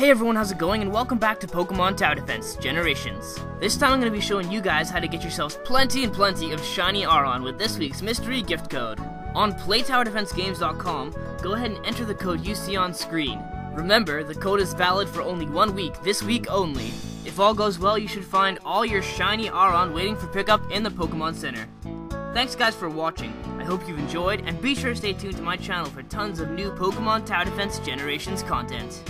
Hey everyone, how's it going? And welcome back to Pokemon Tower Defense Generations. This time I'm going to be showing you guys how to get yourselves plenty and plenty of Shiny Aron with this week's mystery gift code. On PlayTowerDefenseGames.com, go ahead and enter the code you see on screen. Remember, the code is valid for only one week, this week only. If all goes well, you should find all your Shiny Aron waiting for pickup in the Pokemon Center. Thanks guys for watching. I hope you've enjoyed, and be sure to stay tuned to my channel for tons of new Pokemon Tower Defense Generations content.